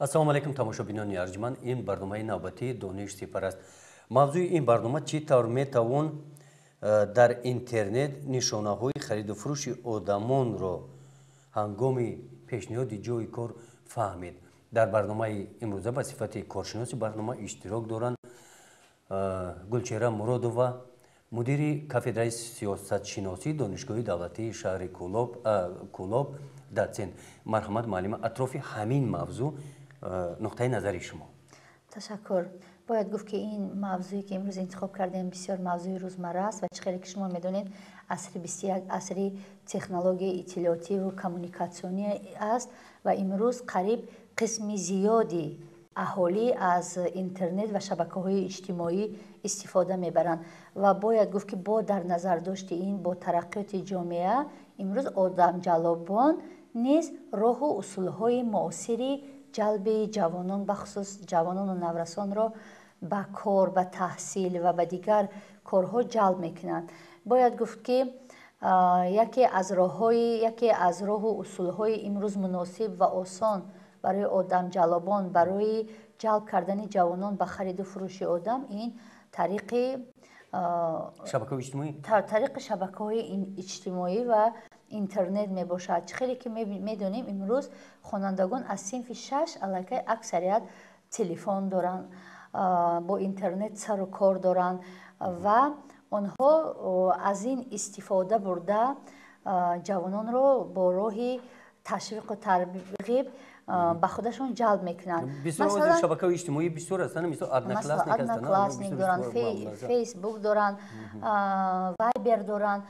ассалому алайкум тамошобинони арҷманд ин барномаи навбатии дониш сипар аст мавзӯи ин барнома чӣ тавр метавон э, дар интернет нишонаҳои хариду фурӯши одамонро ҳангоми пешниҳоди ҷои кор фаҳмед дар барномаи имрӯза ба сифати коршиноси барнома иштирок доранд э, гулчера муродова мудири кафедраи сиёсатшиносии донишгоҳи давлатии шаҳри кӯлоб э, доцент марҳамат муаллима атрофи ҳамин мавзӯъ нуқтаи назари шумо. Ташаккур. Бояд гуфт ки ин мавзӯе ки имрӯз интихоб кардем бисёр мавзӯи рӯзмарра аст ва чӣ хеле ки шумо медонед асри бистяк асри технологияи иттилоотиву коммуникатсионӣ аст ва имрӯз қариб қисми зиёди аҳолӣ аз интернет ва шабакаҳои иҷтимоӣ истифода мебаранд. Ва бояд гуфт ки бо дар назардошти ин бо тараққиёти ҷомеа имрӯз одамҷалобон низ роҳу усулҳои муосири ҷалби ҷавонон бахусус ҷавонону наврасонро ба кор ба таҳсил ва ба дигар корҳо ҷалб мекунанд бояд гуфт ки яке аз роҳҳои яке аз роҳу усулҳои имрӯз муносиб ва осон барои одамҷалобон барои ҷалб кардани ҷавонон ба хариду фурӯши одам ин тариқи тариқи шабакаҳои иҷтимоӣ ва интернет мебошад. Хеле ки медонем имрӯз хонандагон аз синфи шаш аллакай аксарият телефон доранд бо интернет сару кор доранд. Ва онҳо аз ин истифода бурда ҷавононро бо роҳи ташвиқу тарғиб ба худашон ҷалб мекунандшабакаи иҷтимоӣ бисёр аднаклассник доранд фейсбук доранд вайбер доранд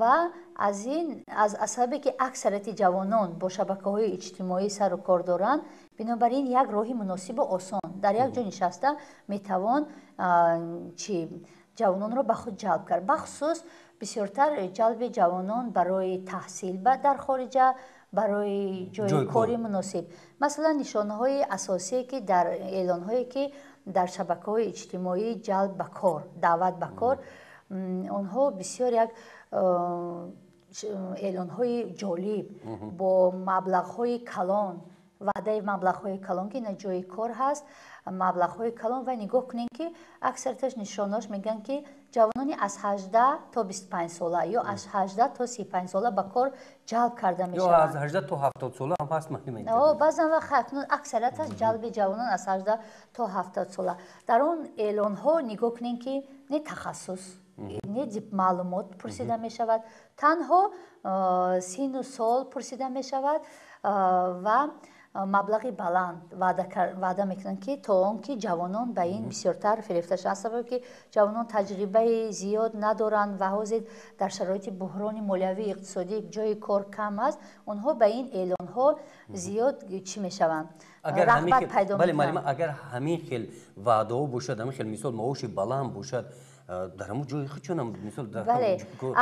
ва аз ин аз сабабе ки аксарияти ҷавонон бо шабакаҳои иҷтимоӣ сару кор доранд бинобар ин як роҳи муносибу осон. Дар як ҷо нишаста метавон чи ҷавононро ба худ ҷалб кард. Бахусус бисёртар ҷалби ҷавонон барои таҳсил дар хориҷа барои ҷои кори муносиб. Масалан нишонаҳои асосие ки дар эълонҳое ки дар шабакаҳои иҷтимоӣ ҷалб ба кор даъват ба кор онҳо бисёр як эълонҳои ҷолиб бо маблағҳои калон ваъдаи маблағҳои калон ки на ҷои кор ҳаст маблағҳои калон ва нигоҳ кунем ки аксарияташ нишонааш мегӯянд ки ҷавонони аз 18 то 25 сола ё аз 18 то 35 сола ба кор ҷалб карда мешавандбаъзан вақт акнун аксарияташ ҷалби ҷавонон аз 18 то 70 сола. Дар он эълонҳо нигоҳ кунем ки не тахассус не маълумот пурсида мешавад танҳо сину сол пурсида мешавад ва маблағи баланд ваъда мекунанд ки то он ки ҷавонон ба ин бисёртар фирефта шаванд сабабе ки ҷавонон таҷрибаи зиёд надоранд ва ҳозир дар шароити буҳрони молиявии иқтисодӣ ҷои кор кам аст онҳо ба ин эълонҳо зиёд чӣ мешаванд? Рағбат пайдо агар ҳамин хел ваъдаҳо бошад ҳамин хел мисол маоши баланд бошад дар ҳамун ҷои бале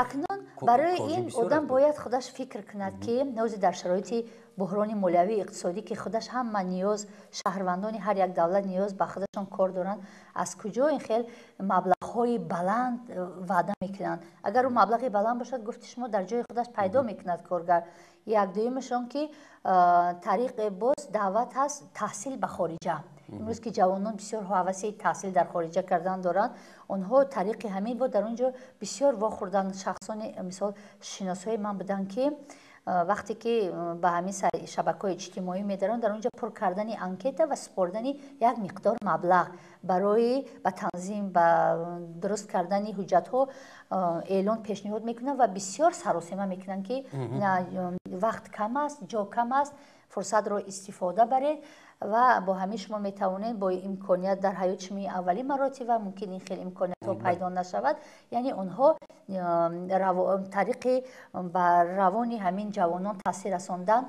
акнун барои ин одам бояд худаш фикр кунад ки нози дар шароити буҳрони молиявии иқтисодӣ ки худаш ҳама ниёз шаҳрвандони ҳар як давлат ниёз ба худашон кор доранд аз куҷо ин хел маблағҳои баланд э, ваъда мекунанд. Агар ӯ маблағи баланд бошад гуфти шумо дар ҷои худаш пайдо мекунад коргар. Якдуюмашон ки э, тариқе боз даъват ҳаст таҳсил ба хориҷа. Имрӯз ки ҷавонон бисёр ҳаваси таҳсил дар хориҷа кардан доранд онҳо тариқи ҳамин бо дар он ҷо бисёр вохӯрданд шахсони мисол шиносҳои ман буданд ки вақте ки ба ҳамин шабакаҳои иҷтимоӣ медаранд дар он ҷо пур кардани анкета ва супордани як миқдор маблағ. Барои ба танзим ба дуруст кардани ҳуҷҷатҳо эълон пешниҳод мекунанд ва бисёр саросима мекунанд ки вақт кам аст ҷо кам аст фурсатро истифода баред ва бо ҳамин шумо метавонед бо имконият дар ҳаёти шумои аввалин маротиба мумкин ин хел имкониятҳо пайдо нашавад. Яъне онҳо тариқи ба равони ҳамин ҷавонон таъсир расондан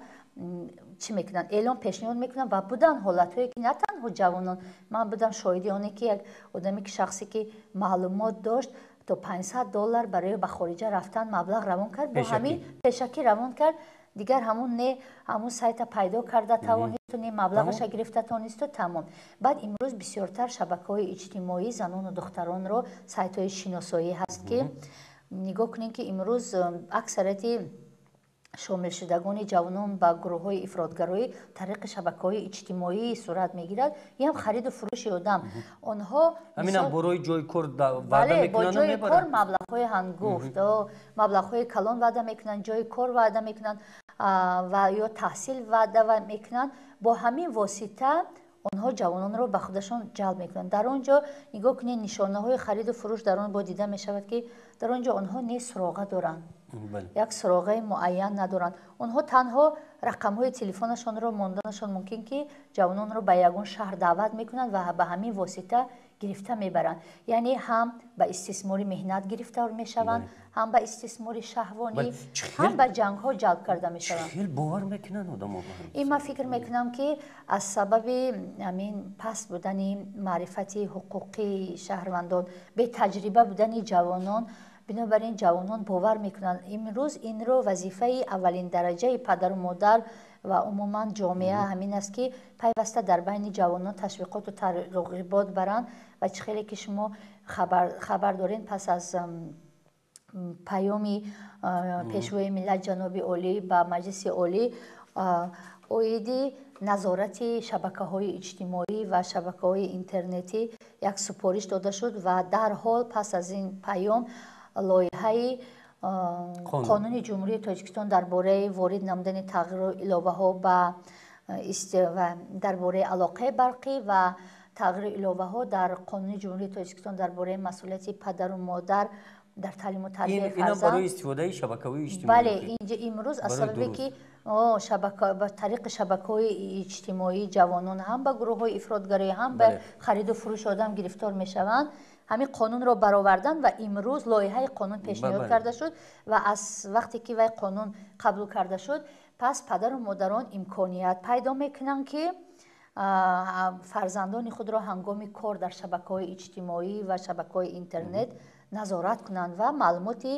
чӣ мекунанд? Эълон пешниҳод мекунанд ва буданд ҳолатҳое ки на танҳо ҷавонон ман будам шоҳиди оне ки як одаме ки шахсе ки маълумот дошт то 500 доллар барои ба хориҷа рафтан маблағ равон кард бо ҳамин пешакӣ равон кард дигар ҳамун не ҳамун сайта пайдо карда тавонисту не маблағаша гирифта тавонисту тамом. Баъд имрӯз бисёртар шабакаҳои иҷтимоӣ занону духтаронро сайтҳои шиносоӣ ҳаст ки нигоҳ кунем ки имрӯз аксарияти шомилшудагони ҷавонон ба гурӯҳҳои ифродгароӣ тариқи шабакаҳои иҷтимоӣ сурат мегирад. Ям хариду фурӯши одам. Онҳо борои ҷои кор бо ҷои кор маблағҳои ҳангуфт маблағҳои калон ваъда мекунанд ҷои кор ваъда мекунанд ва ё таҳсил ваъда мекунанд. Бо ҳамин восита онҳо ҷавононро ба худашон ҷалб мекунанд. Дар он ҷо нигоҳ кунед нишонаҳои хариду фурӯш дар он бо дида мешавад ки дар он ҷо онҳо не суроға доранд як суроғаи муайян надоранд. Онҳо танҳо рақамҳои телефонашонро монданашон мумкин ки ҷавононро ба ягон шаҳр даъват мекунанд ва ба ҳамин восита гирифта мебаранд. Яъне ҳам ба истисмори меҳнат гирифтор мешаванд ҳам ба истисмори шаҳвонӣ ҳам ба ҷангҳо ҷалб карда мешавандин ман фикр мекунам ки аз сабаби амин паст будани маърифати ҳуқуқии шаҳрвандон бетаҷриба будани ҷавонон бинобар ин ҷавонон бовар мекунанд. Имрӯз инро вазифаи аввалиндараҷаи падару модар ва умуман ҷомеа ҳамин аст ки пайваста дар байни ҷавонон ташвиқоту тарғибот баранд ва чӣ хеле ки шумо хабар доред пас аз паёми пешвои миллат ҷаноби олӣ ба маҷлиси олӣ оиди назорати шабакаҳои иҷтимоӣ ва шабакаҳои интернетӣ як супориш дода шуд ва дарҳол пас аз ин паём лоиҳаи қонуни ҷумҳурии тоҷикистон дар бораи ворид намудани тағйиру иловаҳо ба дар бораи алоқаи барқӣ ва тағйиру иловаҳо дар қонуни ҷумҳурии тоҷикистон дар бораи масъулияти падару модар дар таълиму тарбияи фарзандбале имрӯз аз сабабе ки ба тариқи шабакаҳои иҷтимоӣ ҷавонон ҳам ба гурӯҳҳои ифродгароӣ ҳам ба хариду фурӯши одам гирифтор мешаванд ҳамин қонунро бароварданд ва имрӯз лоиҳаи қонун пешниҳод карда шуд ва аз вақте ки вай қонун қабул карда шуд пас падару модарон имконият пайдо мекунанд ки фарзандони худро ҳангоми кор дар шабакаҳои иҷтимоӣ ва шабакаҳои интернет назорат кунанд ва маълумоти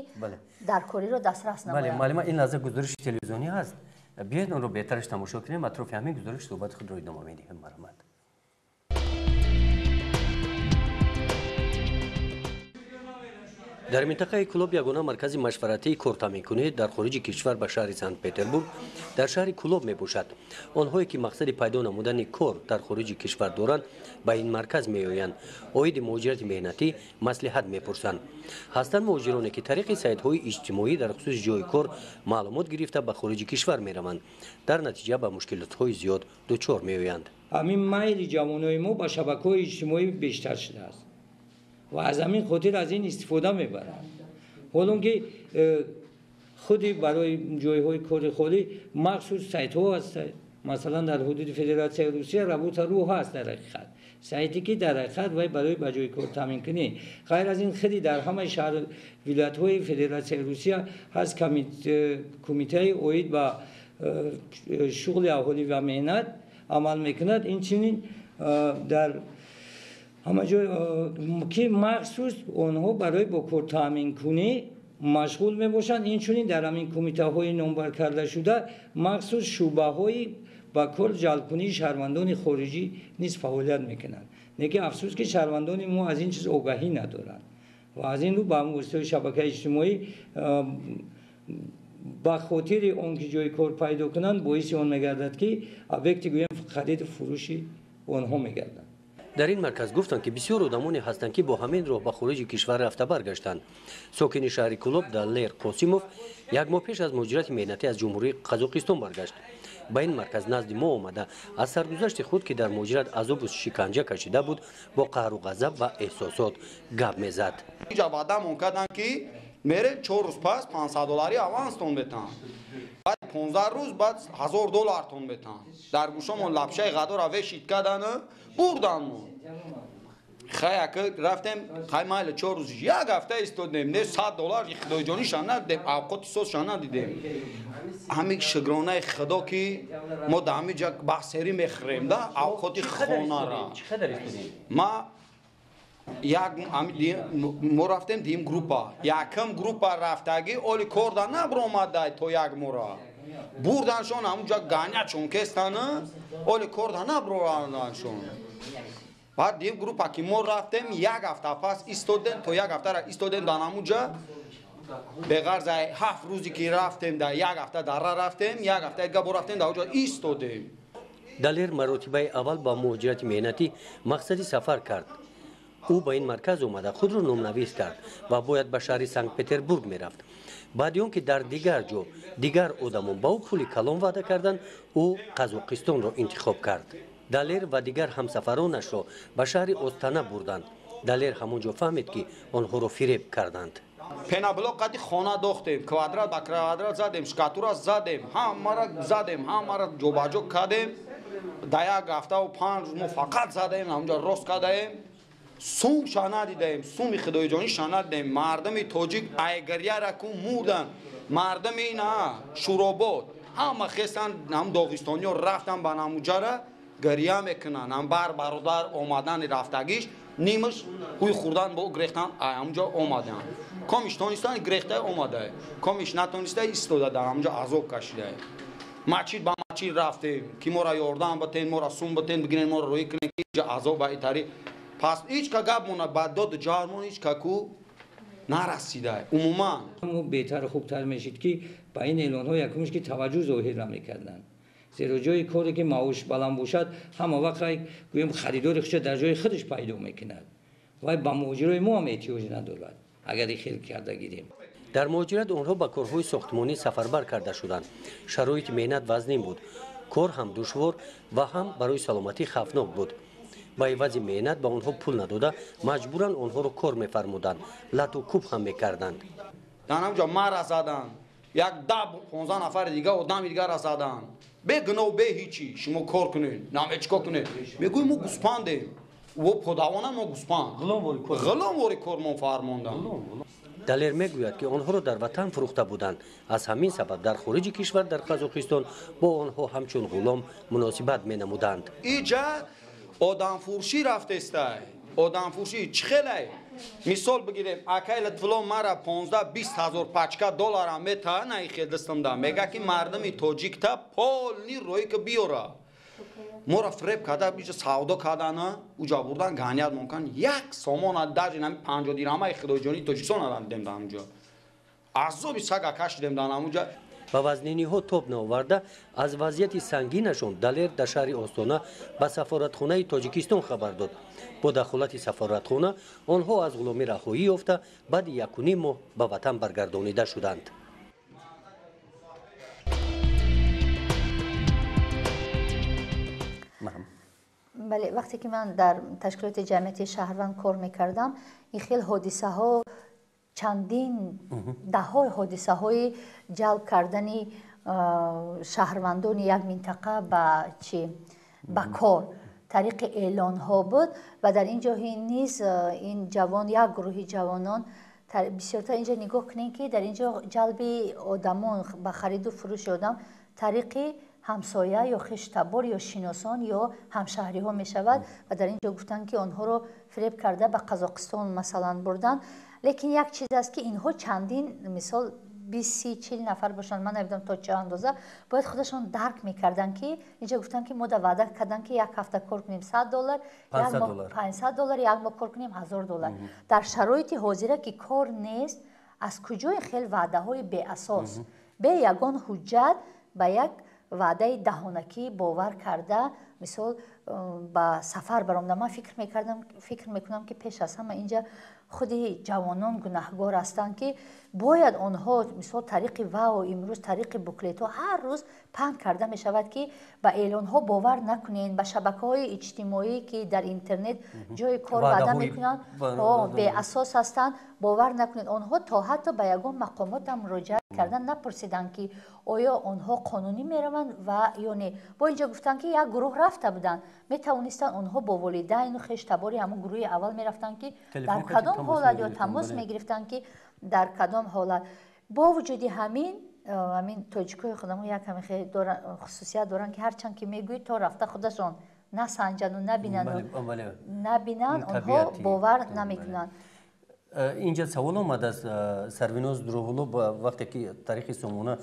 даркориро дастрас намоянд ин лаҳза гузориши телевизионӣ ҳаст биёед онро беҳтараш тамошо кунем атрофи ҳамин гузориш суҳбати худро идома медиҳем марҳамат дар минтақаи кулоб ягона маркази машваратии кортаминкунӣ дар хориҷи кишвар ба шаҳри санкт петербург дар шаҳри кулоб мебошад. Онҳое ки мақсади пайдо намудани кор дар хориҷи кишвар доранд ба ин марказ меоянд. Оиди муҳоҷирати меҳнатӣ маслиҳат мепурсанд. Ҳастанд муҳоҷироне ки тариқи сайтҳои иҷтимоӣ дар хусуси ҷои кор маълумот гирифта ба хориҷи кишвар мераванд. Дар натиҷа ба мушкилотҳои зиёд дучор меоянд. Ҳамин майли ҷавонои мо ба шабакаҳои иҷтимоӣ бештар шудааст ва аз ҳамин хотир аз ин истифода мебаранд ҳолон ки э, худи барои ҷойҳои кори холӣ махсус сайтҳо ҳастанд масалан дар ҳудуди федератсияи русия работа рӯ ҳаст дар ҳақиқат сайте ки дар ҳақиқат вай барои ба ҷои кор таъминкунӣ ғайр аз ин хеле дар ҳамаи шаҳр вилоятҳои федератсияи русия ҳаст кумитаи оид ба э, шуғли аҳолӣ ва меҳнат амал мекунад инчунин э, дар ҳама ҷой ки махсус онҳо барои бо кор таъминкунӣ машғул мебошанд инчунин дар ҳамин кумитаҳои номбар кардашуда махсус шӯъбаҳои ба кор ҷалбкунии шаҳрвандони хориҷӣ низ фаъолият мекунанд неки афсӯс ки шаҳрвандони мо аз ин чиз огаҳӣ надоранд ва аз ин рӯ ба воситаҳои шабакаи иҷтимоӣ ба хотири он ки ҷои кор пайдо кунанд боиси он мегардад ки объекти гӯям хариду фурӯши онҳо мегардад дар ин марказ гуфтанд ки бисёр одамоне ҳастанд ки бо ҳамин роҳ ба хориҷи кишвар рафта баргаштанд. Сокини шаҳри кулоб далер қосимов як моҳ пеш аз муҳоҷирати меҳнатӣ аз ҷумҳурии қазоқистон баргашт. Ба ин марказ назди мо омада аз саргузашти худ ки дар муҳоҷират азобу шиканҷа кашида буд бо қаҳру ғазаб ва эҳсосот гап мезад. Ваъдамон карданд ки меред чор рӯз пас пансад доллари аванстон бетан баъд понздаҳ рӯз баъд ҳазор доллартон бетан дар гӯшамон лапшаи ғадора вешид кардана бурданмон хаяка рафтем хай майли чор рӯз як ҳафта истодем не сад доллар худоиҷонишан надидем авқоти созшан надидем ҳамин шигронаи худо ки мо да ҳамин ҷа бахсерӣ мехӯрем да авқоти хонара ма як мо рафтем дим группа. Якам группа рафтагӣ оли кор да набромадай то як мора. Бурданшон ҳамунҷа ганячон кестана оли кор да наброранданшон баъд дим группа ки мо рафтем як ҳафта пас истодем то як ҳафтара истодем дар ҳамунҷа беғарза ҳафт рӯзе ки рафтем дар як ҳафта дарра рафтем як ҳафта дига бо рафтем дар оҷо истодем далер маротибаи аввал ба муҳоҷирати меҳнатӣ мақсади сафар кард ӯ ба ин марказ омада худро номнавис кард ва бояд ба шаҳри санкт петербург мерафт. Баъди он ки дар дигар ҷо дигар одамон ба ӯ пули калон ваъда карданд ӯ қазоқистонро интихоб кард. Далер ва дигар ҳамсафаронашро ба шаҳри остана бурданд. Далер ҳамон ҷо фаҳмид ки онҳоро фиреб карданд. Пенаблок қади хона дохтем квадрат ба квадрат задем шкатура задем ҳамара задем ҳамара ҷобаҷо кардем. Да як ҳафтаву панҷ мо фақат задем ҳамҷо рост кардаем сум шана дидаем суми худоиҷонӣ шана дидаем. Мардами тоҷик айгарияраку мурдан. Мардами на шуробод ҳама хестан ҳам доғистониҳо рафтан ба намуҷара гария мекунанд. Ҳам бар бародар омадани рафтагиш. Нимаш ҳуй хӯрдан бо грехтан ҳамҷо омаданд. Комиш тонистан грехта омада комиш натониста истода дар ҳамҷо азоб кашида мачид ба мачид рафтем. Ки мора ёрдан батен мора сум батен бигирен мора рӯӣ кунен ки азоб ба итари пас ҳеч ка гап монад ба доду ҷармон ҳеч ка ку нарасида умуман. Беҳтару хубтар мешид ки ба ин эълонҳо якумш ки таваҷҷӯҳ зоҳир намекарданд зеро ҷои коре ки маош баланд бошад ҳама вақт гӯем харидори худша дар ҷои худаш пайдо мекунад. Вай ба муҳоҷирои мо ҳам эҳтиёҷ надорад агар хел карда гирем. Дар муҳоҷират онҳо ба корҳои сохтмонӣ сафарбар карда шуданд. Шароити меҳнат вазнин буд. Кор ҳам душвор ва ҳам барои саломатӣ хавфнок буд ба ивази меҳнат ба онҳо пул надода маҷбуран онҳоро кор мефармуданд лату кӯб ҳам мекарданд дар ҳамҷо мара заданд як да понздаҳ нафари дига одами дигара заданд бегунов бе ҳичи шумо кор кунед наме чӣ кор кунед мегӯем мо гуспандем во подавона мо гуспанд ғилом вори кор мо фармондам далер мегӯяд ки онҳоро дар ватан фурӯхта буданд аз ҳамин сабаб дар хориҷи кишвар дар қазоқистон бо онҳо ҳамчун ғулом муносибат менамуданд иҷа одамфурӯшӣ рафтестай одамфурӯшӣ чӣ хелай мисол бигирем акай латфулон мара понзда бист ҳазор пачка долларам мета наи хел дастамда мега ки мардами тоҷикта полни рӯи ка биёра. Мора фреб карда биҷа савдо кардана уҷа бурдан ганият момкан. Як сомона даже нами панҷо дирамаи худоиҷони тоҷикистон адем дар ҳамҷо азоби сага кашидем дар ҳамҷо ба вазниниҳо тоб наоварда аз вазъияти сангинашон далер дар шаҳри остона ба сафоратхонаи тоҷикистон хабар дод. Бо дахолати сафоратхона онҳо аз ғуломӣ раҳоӣ ёфта баъди якуним моҳ ба ватан баргардонида шуданд. Бале вақте ки ман дар ташкилоти ҷамъияти шаҳрванд кор мекардам ин хел ҳодисаҳо чандин даҳҳои ҳодисаҳои ҷалб кардани шаҳрвандони як минтақа ба чи? Ба кор. Тариқи эълонҳо буд ва дар ин ҷоҳи низ ин ҷавон як гурӯҳи ҷавонон бисёртар инҷо нигоҳ кунем ки дар инҷо ҷалби одамон ба хариду фурӯши одам тариқи ҳамсоя ё хештабор ё шиносон ё ҳамшаҳриҳо мешавад ва дар ин ҷо гуфтанд ки онҳоро фиреб карда ба қазоқистон масалан бурданд лекин як чиз аст ки инҳо чандин мисол бист си чил нафар бошанд. Ман намедонам то чӣ андоза. Бояд худашон дарк мекарданд ки инҷо гуфтанд ки мо да ваъда карданд ки як ҳафта кор кунем сад доллар панҷсад доллар. як моҳ кор кунем ҳазор доллар. Дар шароити ҳозира ки кор нест аз куҷои хел ваъдаҳои беасос. Бе ягон ҳуҷҷат ба як ваъдаи даҳонакӣ бовар карда мисол ба сафар баромда ман фикр мекардам фикр мекунам ки пеш аз ҳама инҷа худи ҷавонон гунаҳгор ҳастанд ки бояд онҳо мисол тариқи вао имрӯз тариқи буклетҳо ҳар рӯз паҳн карда мешавад ки ба эълонҳо бовар накунед ба шабакаҳои иҷтимоӣ ки дар интернет ҷои кор ваъда мекунанд беасос ҳастанд бовар накунед. Онҳо то ҳатто ба ягон мақомотам муроҷиат кардан напурсиданд ки оё онҳо қонунӣ мераванд ва ё не бо инҷо гуфтанд ки як гурӯҳ рафта буданд. Метавонистанд онҳо бо волидайну хештабори ҳамон гурӯҳи аввал мерафтанд ки дар кадом ҳолат ё тамос мегирифтанд ки дар кадом ҳолат. Бо вуҷуди ҳамин ҳамин тоҷикои худамо як каме хеле хусусият доранд ки ҳарчанд ки мегӯед то рафта худашон. Насанҷану набинану набинанд онҳо бовар намекунанд. инҷа савол омадааст сарвиноз дуроҳулло вақте ки таърихи сомона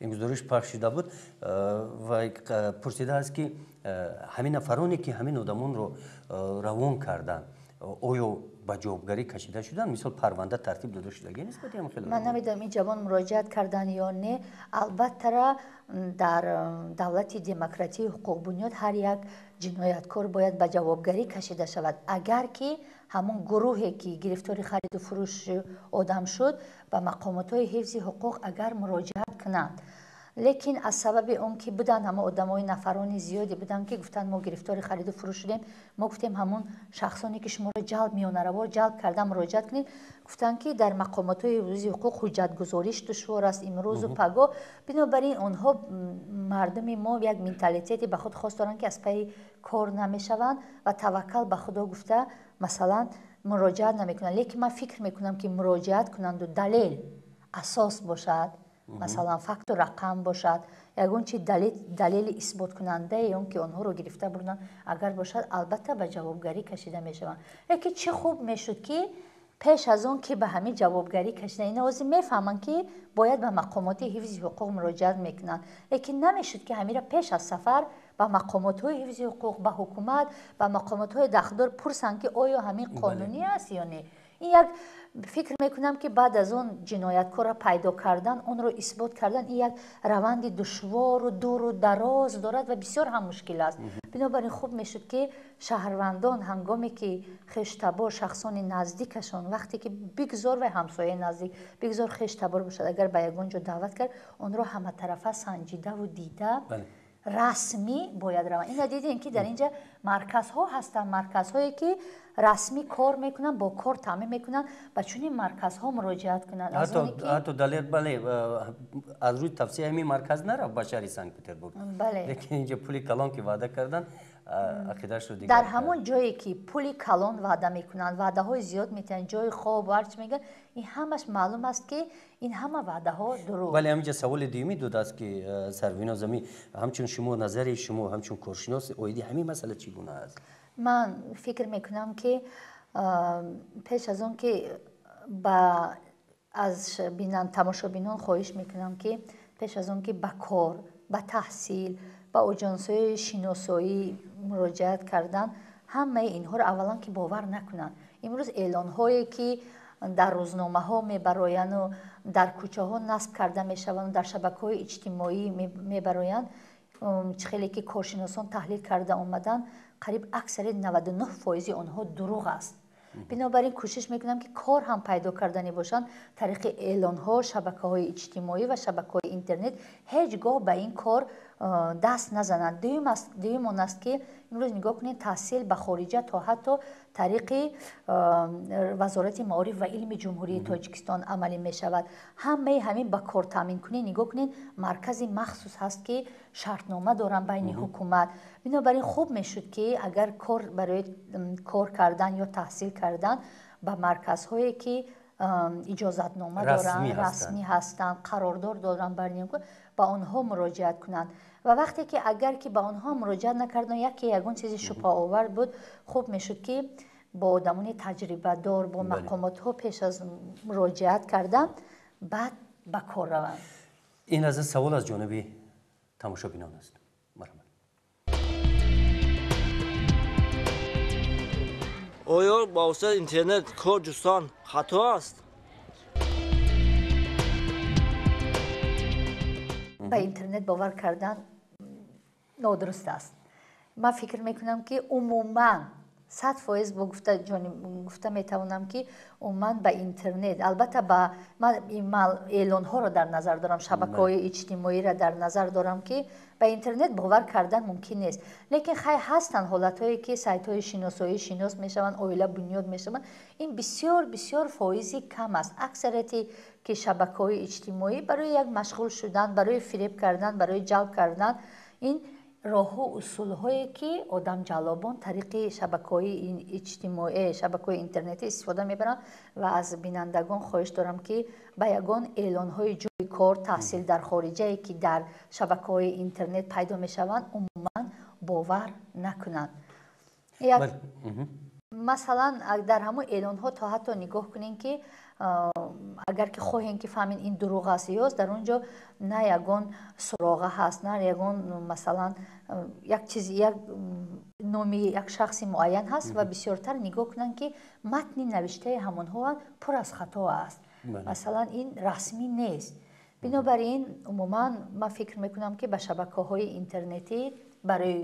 имгузориш пахш шуда буд ва пурсидааст ки ҳамин нафароне ки ҳамин одамонро равон карданд оё ба ҷавобгарӣ кашида шуданд мисол парванда тартиб дода шудагӣ нисбати ҳам хело ман намедонам ин ҷавон муроҷиат карданд ё не. Албаттара дар давлати демократии ҳуқуқбунёд ҳар як ҷинояткор бояд ба ҷавобгарӣ кашида шавад. Агар ки ҳамон гурӯҳе ки гирифтори хариду фурӯши одам шуд ба мақомотҳои ҳифзи ҳуқуқ агар муроҷиат кунанд лекин аз сабаби он ки буданд ҳама одамои нафарони зиёде буданд ки гуфтанд мо гирифтори хариду фурӯш шудем мо гуфтем ҳамон шахсоне ки шуморо ҷалб миёнаравор ҷалб карда муроҷиат кунед гуфтанд ки дар мақомотҳои ҳифзи ҳуқуқ ҳуҷҷатгузориш душвор аст имрӯзу паго бинобар ин онҳо мардуми мо як менталитети ба худ хос доранд ки аз пайи кор намешаванд ва таваккал ба худо гуфта масалан муроҷиат намекунанд. Лекин ман фикр мекунам ки муроҷиат кунанду далел асос бошад масалан факту рақам бошад ягон чи далели исботкунандаи он ки онҳоро гирифта бурданд агар бошад албатта ба ҷавобгарӣ кашида мешаванд. Лекин чӣ хуб мешуд ки пеш аз он ки ба ҳамин ҷавобгарӣ кашида ин озӣ мефаҳманд ки бояд ба мақомоти ҳифзи ҳуқуқ муроҷиат мекунанд. Лекин намешуд ки ҳамира пеш аз сафар ба мақомотҳои ҳифзи ҳуқуқ ба ҳукумат ба мақомотҳои дахдор пурсанд ки оё ҳамин қонунӣ аст ё не. Ин як фикр мекунам ки баъд аз он ҷинояткорро пайдо кардан онро исбот кардан ин як раванди душвору дуру дароз дорад ва бисёр ҳам мушкил аст. Бинобар ин хуб мешуд ки шаҳрвандон ҳангоме ки хештабор шахсони наздикашон вақте ки бигзор ва ҳамсояи наздик бигзор хештабор бошад агар ба ягон ҷо даъват кард онро ҳаматарафа санҷидаву дида расмӣ бояд раванд ина дидем ки дар инҷа марказҳо ҳастанд марказҳое ки расмӣ кор мекунанд бо кор таъмин мекунанд ба чунин марказҳо муроҷиат кунанд ҳатто далер бале аз рӯи тавсия ҳамин марказ нарафт ба шаҳри санкт петербург лекин инҷа пули калон ки ваъда кардан ақидашро дигар дар ҳамон ҷое ки пули калон ваъда мекунанд ваъдаҳои зиёд метиҳанд ҷои хоб ҳарчи мегӯянд ин ҳамаш маълум аст ки ин ҳама ваъдаҳо дуруғ вале ҳаминҷа саволи дуюмӣ додааст ки сарвино замӣ ҳамчун шумо назари шумо ҳамчун коршинос оиди ҳамин масъала чӣ гуна аст? Ман фикр мекунам ки пеш аз он ки ба аз тамошобинон хоҳиш мекунам ки пеш аз он ки ба кор ба таҳсил ба оҷонсҳои шиносоӣ муроҷиат кардан ҳамаи инҳоро аввалан ки бовар накунанд. Имрӯз эълонҳое ки дар рӯзномаҳо мебароянду дар кӯчаҳо насб карда мешаванду дар шабакаҳои иҷтимоӣ мебароянд хеле ки коршиносон таҳлил карда омаданд қариб аксари 99 фоизи онҳо дурӯғ аст. Бинобар ин кӯшиш мекунам ки кор ҳам пайдо кардани бошанд тариқи эълонҳо шабакаҳои иҷтимоӣ ва шабакаҳои интернет ҳеҷ гоҳ ба ин кор даст назананд дуюм он аст ки имрӯз нигоҳ кунед таҳсил ба хориҷа то ҳатто тариқи вазорати маориф ва илми ҷумҳурии тоҷикистон амалӣ мешавад. Ҳамаи ҳамин ба кор таъмин кунӣ нигоҳ кунед маркази махсус ҳаст ки шартнома доранд байни ҳукумат. Бинобар ин хуб мешуд ки агар кор барои кор кардан ё таҳсил кардан ба марказҳое ки иҷозатнома доранд расмӣ ҳастанд қарордор доранд барниём ба онҳо муроҷиат кунанд ва вақте ки агар ки ба онҳо муроҷиат накарданд яке ягон чизи шубҳаовар буд хуб мешуд ки бо одамони таҷрибадор бо мақомотҳо пеш аз муроҷиат кардан баъд ба кор раванд ин аз савол аз ҷониби тамошобинон аст марҳамат оё ба воситаи интернет кор ҷустан хато аст. Ба интернет бовар кардан нодуруст аст. Ман фикр мекунам ки умуман сад фоиз бо гуфта гуфта метавонам ки умуман ба интернет албатта ба ман эълонҳоро дар назар дорам шабакаҳои иҷтимоиро дар назар дорам ки ба интернет бовар кардан мумкин нест. Лекин хай ҳастанд ҳолатҳое ки сайтҳои шиносоӣ шинос мешаванд оила бунёд мешаванд. Ин бисёр бисёр фоизи кам аст. Аксарияти ки шабакаҳои иҷтимоӣ барои як машғул шудан барои фиреб кардан барои ҷалб кардан ин роҳҳу усулҳое ки одамҷалобон тариқи шабакаҳои иҷтимоӣ шабакаҳои интернетӣ истифода мебаранд ва аз бинандагон хоҳиш дорам ки ба ягон эълонҳои ҷои кор таҳсил дар хориҷае ки дар шабакаҳои интернет пайдо мешаванд умуман бовар накунанд масалан дар ҳамон эълонҳо то ҳатто нигоҳ кунем ки агар ки хоҳем ки фаҳмем ин дурӯғ аст ёст дар он ҷо на ягон суроға ҳаст на ягон масалан як чиз як номи як шахси муайян ҳаст ва бисёртар нигоҳ кунанд ки матни навиштаи ҳамонҳо пур аз хато аст. Масалан ин расмӣ нест. Бинобар ин умуман ман фикр мекунам ки ба шабакаҳои интернетӣ барои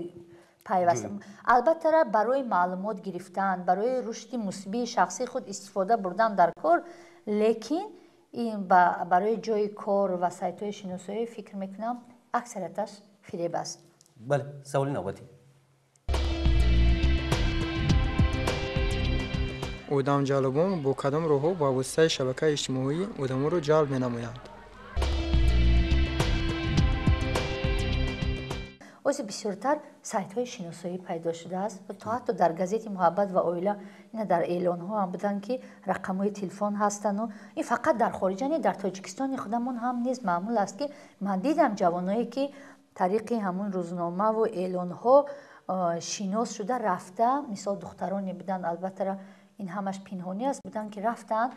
пайваст. Албатта барои маълумот гирифтан барои рушди мусбии шахсии худ истифода бурдан дар кор лекин ин барои ҷои кор ва сайтҳои шиносоӣ фикр мекунам аксарияташ фиреб аст. Бале саволи навбатӣ. Одамҷалбон бо кадом роҳҳо ба воситаи шабакаи иҷтимоӣ одамонро ҷалб менамоянд бози бисёртар сайтҳои шиносоӣ пайдо шудааст то ҳатто дар газети муҳаббат ва оила ина дар эълонҳо ҳам буданд ки рақамҳои телефон ҳастану ин фақат дар хориҷ не дар тоҷикистони худамон ҳам низ маъмул аст ки ман дидам ҷавоное ки тариқи ҳамун рӯзномаву эълонҳо шинос шуда рафта мисол духтароне буданд албатта ин ҳамаш пинҳонӣ аст буданд ки рафтанд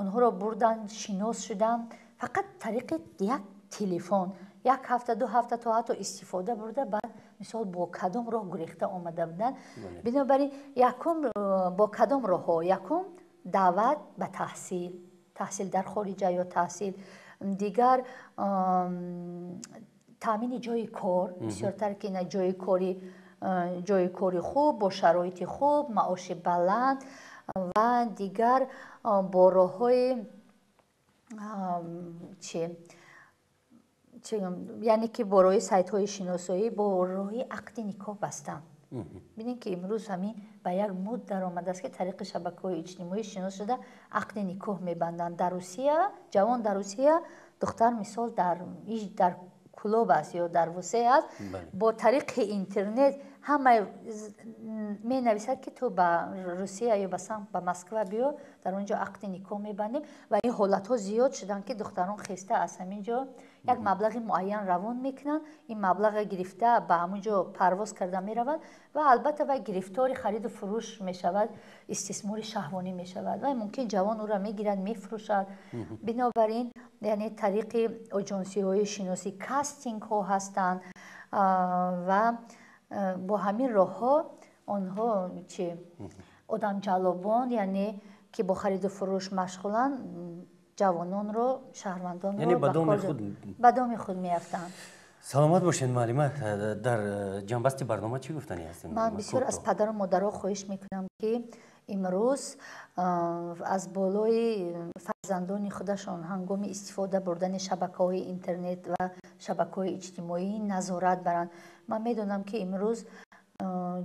онҳоро бурданд шинос шуданд. Фақат тариқи як телефон як ҳафта ду ҳафта то ҳатто истифода бурда баъд мисол бо кадом роҳ гурехта омада буданд. Бинобар ин якум э, бо кадом роҳҳо якум даъват ба таҳсил таҳсил дар хориҷа ё таҳсил. Дигар таъмини ҷои кор бисёртар ки на ҷои кори э, ҷои кори хуб бо шароити хуб маоши баланд ва дигар э, бо роҳҳои чи яъне ки бо роҳи сайтҳои шиносоӣ бо роҳи ақди никоҳ бастанд бинем ки имрӯз ҳамин ба як муд даромадааст ки тариқи шабакаҳои иҷтимоӣ шинос шуда ақди никоҳ мебанданд дар русия ҷавон дар русия духтар мисол дар клуб аст ё дар вусе аст бо тариқи интернет ҳама менависад ки ту ба русия ё ба москва биё дар он ҷо ақди никоҳ мебандем ва ин ҳолатҳо зиёд шуданд ки духтарон хеста аз ҳамин ҷо як маблағи муайян равон мекунанд ин маблаға гирифта ба ҳамон ҷо парвоз карда меравад ва албатта вай гирифтори хариду фурӯш мешавад истисмори шаҳвонӣ мешавад вай мумкин ҷавон ӯро мегирад мефурӯшад бинобар ин яъне тариқи оҷонсиҳои шиносӣ кастингҳо ҳастанд ва бо ҳамин роҳҳо онҳо чи одамҷалобон яъне ки бо хариду фурӯш машғуланд ҷавононро шаҳрвандонро ба доми худ меафтанд. Саломат бошед муаллима дар ҷанбасти барнома чӣ гуфтанӣ ҳастед ман бисёр аз падару модарҳо хоҳиш мекунам ки имрӯз аз болои фарзандони худашон ҳангоми истифода бурдани шабакаҳои интернет ва шабакаҳои иҷтимоӣ назорат баранд ман медонам ки имрӯз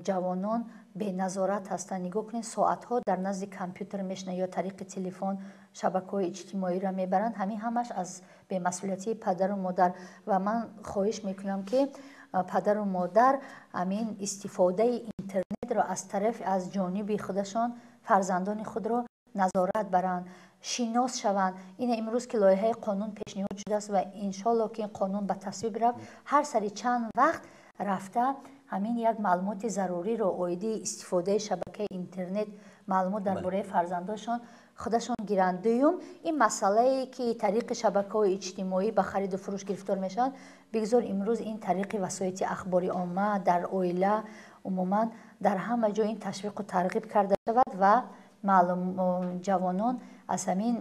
ҷавонон беназорат ҳастанд нигоҳ кунед соатҳо дар назди компютер мешинанд ё тариқи телефон шабакаҳои иҷтимоиро мебаранд ҳамин ҳамаш аз бемасъулиятии падару модар ва ман хоҳиш мекунам ки падару модар ҳамин истифодаи интернетро аз тарафи аз ҷониби худашон фарзандони худро назорат баранд шинос шаванд. Ина имрӯз ки лоиҳаи қонун пешниҳод шудааст ва иншоалло ки ин қонун ба тасвиб рафт ҳар сари чанд вақт рафта ҳамин як маълумоти заруриро оиди истифодаи шабакаи интернет маълумот дар бораи фарзандошон худашон гиранд дуюм ин масъалае ки тариқи шабакаҳои иҷтимоӣ ба хариду фурӯш гирифтор мешаванд бигзор имрӯз ин тариқи васоити ахбори омма дар оила умуман дар ҳама ҷо ин ташвиқу тарғиб карда шавад ва маълум ҷавонон аз ҳамин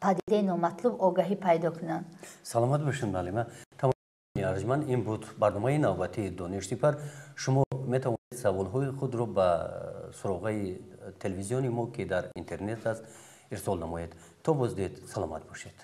падидаи номатлуб огаҳӣ пайдо кунанд. Саломат бошед муаллима арҷманд ин буд барномаи навбатии дониш сипар. Шумо метавонед саволҳои худро ба суроғаи телевизиони мо ки дар интернет аст ирсол намоед. То боздид саломат бошед